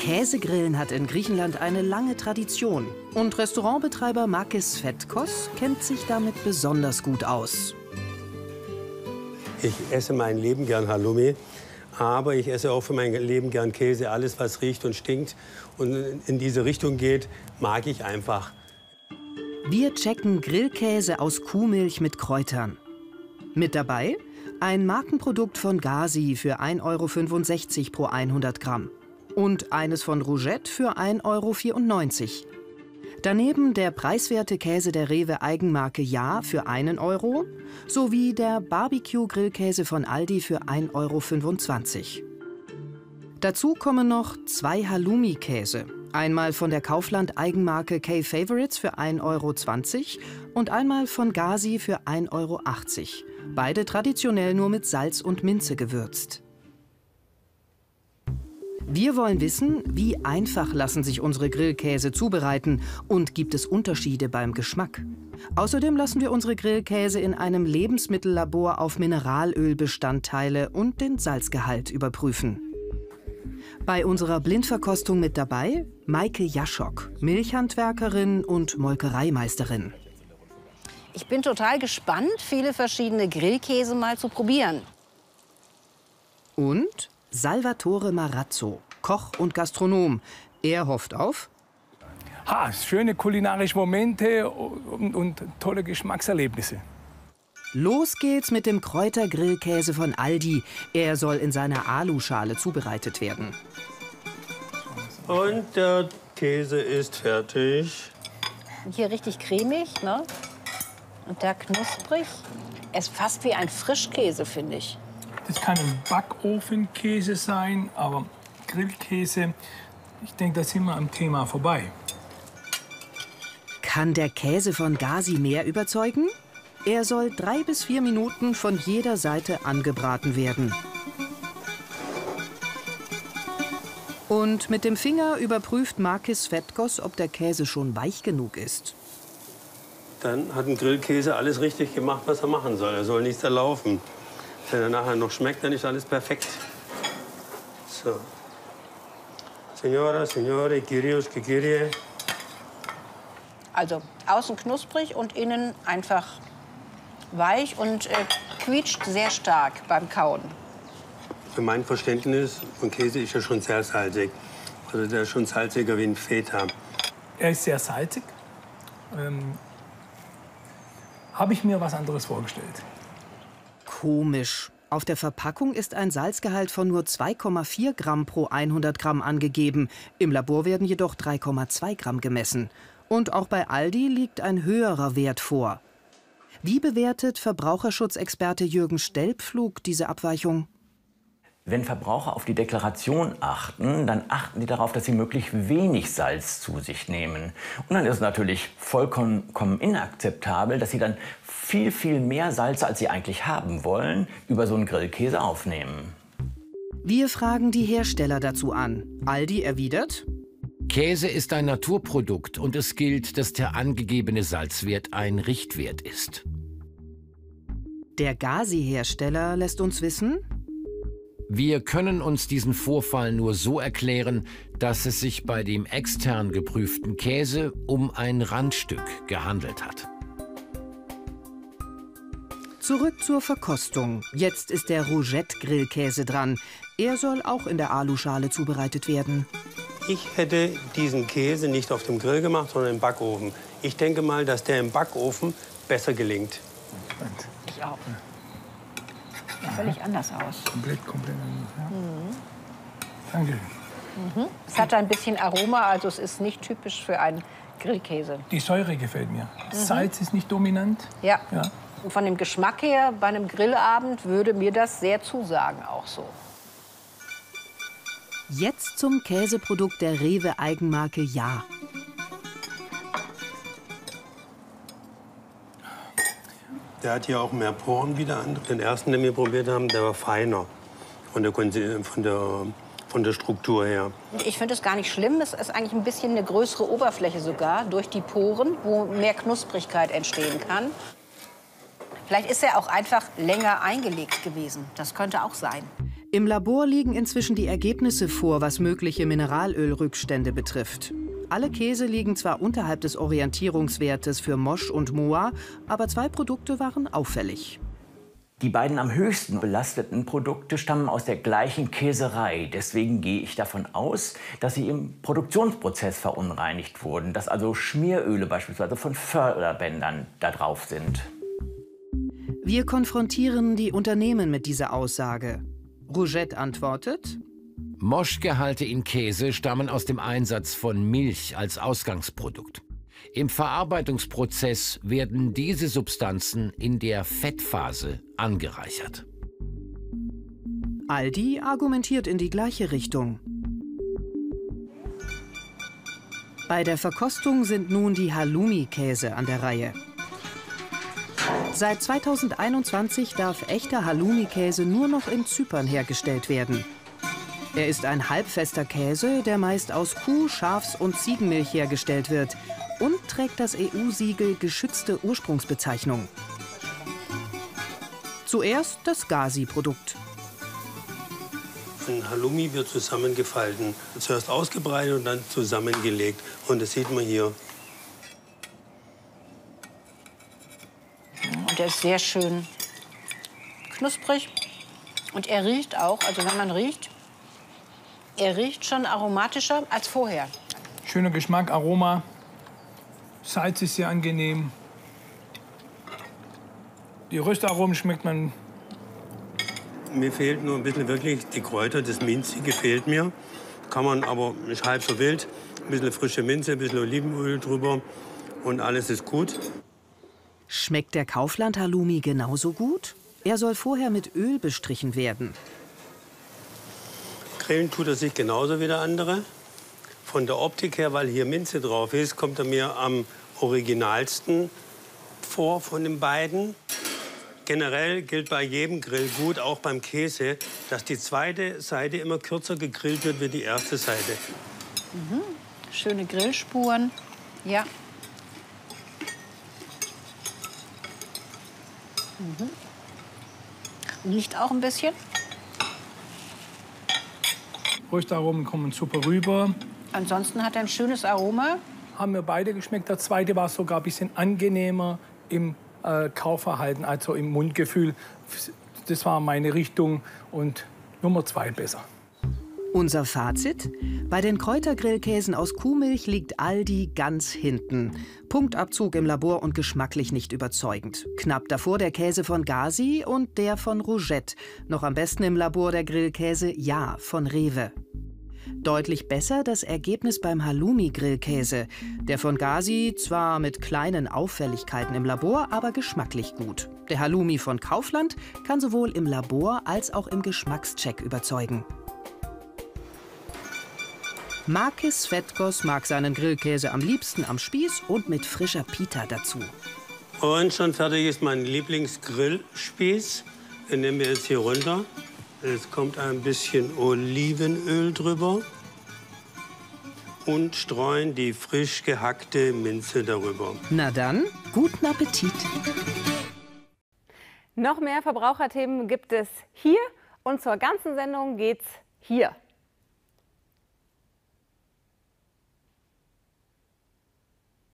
Käsegrillen hat in Griechenland eine lange Tradition. Und Restaurantbetreiber Makis Fetkos kennt sich damit besonders gut aus. Ich esse mein Leben gern Halloumi, aber ich esse auch für mein Leben gern Käse. Alles, was riecht und stinkt und in diese Richtung geht, mag ich einfach. Wir checken Grillkäse aus Kuhmilch mit Kräutern. Mit dabei ein Markenprodukt von Gazi für 1,65 Euro pro 100 Gramm und eines von Rougette für 1,94 Euro. Daneben der preiswerte Käse der Rewe Eigenmarke Ja für 1 Euro sowie der Barbecue-Grillkäse von Aldi für 1,25 Euro. Dazu kommen noch zwei Halloumi-Käse. Einmal von der Kaufland Eigenmarke K-Favorites für 1,20 Euro und einmal von Gazi für 1,80 Euro. Beide traditionell nur mit Salz und Minze gewürzt. Wir wollen wissen, wie einfach lassen sich unsere Grillkäse zubereiten und gibt es Unterschiede beim Geschmack. Außerdem lassen wir unsere Grillkäse in einem Lebensmittellabor auf Mineralölbestandteile und den Salzgehalt überprüfen. Bei unserer Blindverkostung mit dabei Maike Jaschok, Milchhandwerkerin und Molkereimeisterin. Ich bin total gespannt, viele verschiedene Grillkäse mal zu probieren. Und Salvatore Marazzo, Koch und Gastronom. Er hofft auf ha, schöne kulinarische Momente und, und tolle Geschmackserlebnisse. Los geht's mit dem Kräutergrillkäse von Aldi. Er soll in seiner Aluschale zubereitet werden. Und der Käse ist fertig. Hier richtig cremig, ne? Und der knusprig. Es ist fast wie ein Frischkäse, finde ich. Das kann ein Backofenkäse sein, aber Grillkäse, ich denke, da sind wir am Thema vorbei. Kann der Käse von Gazi mehr überzeugen? Er soll drei bis vier Minuten von jeder Seite angebraten werden. Und mit dem Finger überprüft Markis Fetkos, ob der Käse schon weich genug ist. Dann hat ein Grillkäse alles richtig gemacht, was er machen soll. Er soll nichts erlaufen. Wenn er nachher noch schmeckt, dann ist alles perfekt. So. Signora, Signore, Kyrios, Kyrie. Also außen knusprig und innen einfach weich und äh, quietscht sehr stark beim Kauen. Für mein Verständnis von Käse ist er schon sehr salzig. Also der ist schon salziger wie ein Feta. Er ist sehr salzig. Ähm, Habe ich mir was anderes vorgestellt. Komisch. Auf der Verpackung ist ein Salzgehalt von nur 2,4 Gramm pro 100 Gramm angegeben. Im Labor werden jedoch 3,2 Gramm gemessen. Und auch bei Aldi liegt ein höherer Wert vor. Wie bewertet Verbraucherschutzexperte Jürgen Stelpflug diese Abweichung? Wenn Verbraucher auf die Deklaration achten, dann achten die darauf, dass sie möglichst wenig Salz zu sich nehmen. Und dann ist es natürlich vollkommen inakzeptabel, dass sie dann viel, viel mehr Salz, als sie eigentlich haben wollen, über so einen Grillkäse aufnehmen. Wir fragen die Hersteller dazu an. Aldi erwidert, Käse ist ein Naturprodukt und es gilt, dass der angegebene Salzwert ein Richtwert ist. Der Gazi-Hersteller lässt uns wissen, wir können uns diesen Vorfall nur so erklären, dass es sich bei dem extern geprüften Käse um ein Randstück gehandelt hat. Zurück zur Verkostung. Jetzt ist der Rougette-Grillkäse dran. Er soll auch in der Aluschale zubereitet werden. Ich hätte diesen Käse nicht auf dem Grill gemacht, sondern im Backofen. Ich denke mal, dass der im Backofen besser gelingt. Ich auch völlig anders aus. Komplett, komplett anders. Ja. Mhm. Danke. Mhm. Es hat ein bisschen Aroma, also es ist nicht typisch für einen Grillkäse. Die Säure gefällt mir. Mhm. Salz ist nicht dominant. Ja. ja. Und von dem Geschmack her, bei einem Grillabend würde mir das sehr zusagen, auch so. Jetzt zum Käseprodukt der Rewe Eigenmarke Ja. Der hat hier auch mehr Poren wie der andere. Den ersten, den wir probiert haben, der war feiner von der, von der, von der Struktur her. Ich finde es gar nicht schlimm. Es ist eigentlich ein bisschen eine größere Oberfläche sogar durch die Poren, wo mehr Knusprigkeit entstehen kann. Vielleicht ist er auch einfach länger eingelegt gewesen. Das könnte auch sein. Im Labor liegen inzwischen die Ergebnisse vor, was mögliche Mineralölrückstände betrifft. Alle Käse liegen zwar unterhalb des Orientierungswertes für Mosch und Moa, aber zwei Produkte waren auffällig. Die beiden am höchsten belasteten Produkte stammen aus der gleichen Käserei. Deswegen gehe ich davon aus, dass sie im Produktionsprozess verunreinigt wurden, dass also Schmieröle beispielsweise von Förderbändern da drauf sind. Wir konfrontieren die Unternehmen mit dieser Aussage. Rougette antwortet, Moschgehalte in Käse stammen aus dem Einsatz von Milch als Ausgangsprodukt. Im Verarbeitungsprozess werden diese Substanzen in der Fettphase angereichert. Aldi argumentiert in die gleiche Richtung. Bei der Verkostung sind nun die Halloumi-Käse an der Reihe. Seit 2021 darf echter Halloumi-Käse nur noch in Zypern hergestellt werden. Er ist ein halbfester Käse, der meist aus Kuh-, Schafs- und Ziegenmilch hergestellt wird und trägt das EU-Siegel geschützte Ursprungsbezeichnung. Zuerst das Gazi-Produkt. Ein Halloumi wird zusammengefalten, zuerst ausgebreitet und dann zusammengelegt. Und das sieht man hier. Und der ist sehr schön knusprig. Und er riecht auch, also wenn man riecht, er riecht schon aromatischer als vorher. Schöner Geschmack, Aroma. Salz ist sehr angenehm. Die Röstaromen schmeckt man. Mir fehlt nur ein bisschen wirklich die Kräuter, das Minzige fehlt mir. Kann man aber nicht halb so wild. Ein bisschen frische Minze, ein bisschen Olivenöl drüber und alles ist gut. Schmeckt der Kaufland Halloumi genauso gut? Er soll vorher mit Öl bestrichen werden. Grillen tut er sich genauso wie der andere. Von der Optik her, weil hier Minze drauf ist, kommt er mir am originalsten vor von den beiden. Generell gilt bei jedem Grill gut, auch beim Käse, dass die zweite Seite immer kürzer gegrillt wird wie die erste Seite. Schöne Grillspuren. Ja. Mhm. Riecht auch ein bisschen. Röstaromen kommen super rüber. Ansonsten hat er ein schönes Aroma. Haben mir beide geschmeckt. Der zweite war sogar ein bisschen angenehmer im äh, Kaufverhalten, also im Mundgefühl. Das war meine Richtung und Nummer zwei besser. Unser Fazit? Bei den Kräutergrillkäsen aus Kuhmilch liegt Aldi ganz hinten. Punktabzug im Labor und geschmacklich nicht überzeugend. Knapp davor der Käse von Gazi und der von Rougette. Noch am besten im Labor der Grillkäse Ja von Rewe. Deutlich besser das Ergebnis beim Halloumi-Grillkäse. Der von Gazi zwar mit kleinen Auffälligkeiten im Labor, aber geschmacklich gut. Der Halloumi von Kaufland kann sowohl im Labor als auch im Geschmackscheck überzeugen. Markis Fetkos mag seinen Grillkäse am liebsten am Spieß und mit frischer Pita dazu. Und schon fertig ist mein Lieblingsgrillspieß. Den nehmen wir jetzt hier runter. Es kommt ein bisschen Olivenöl drüber und streuen die frisch gehackte Minze darüber. Na dann, guten Appetit! Noch mehr Verbraucherthemen gibt es hier und zur ganzen Sendung geht's hier.